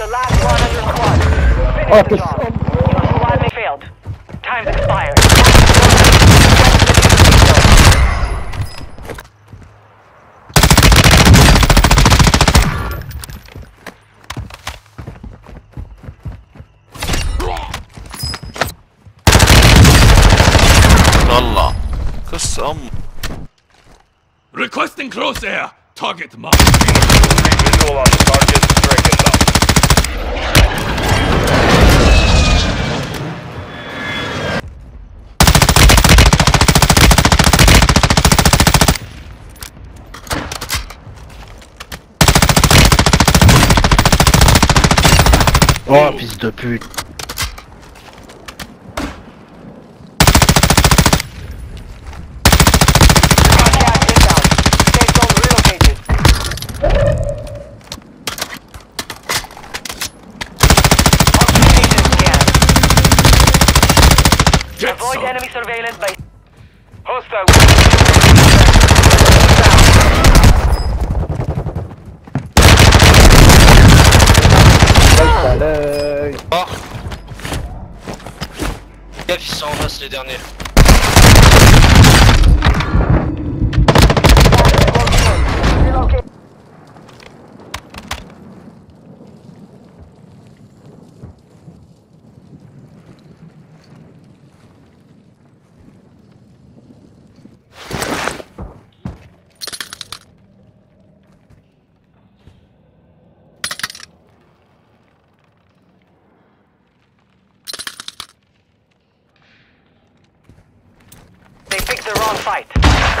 the last one on your squad. Finish oh, the job. Your squad may failed. Time's expired. Allah. Requesting close air. Target marked. Oh, fils de pute. Contact inbound. Safe zone relocated. Occupation scan. Jet Avoid enemy surveillance by Hostile. Oh ah. Quel ils sont en face les derniers. the wrong fight.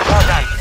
Well done.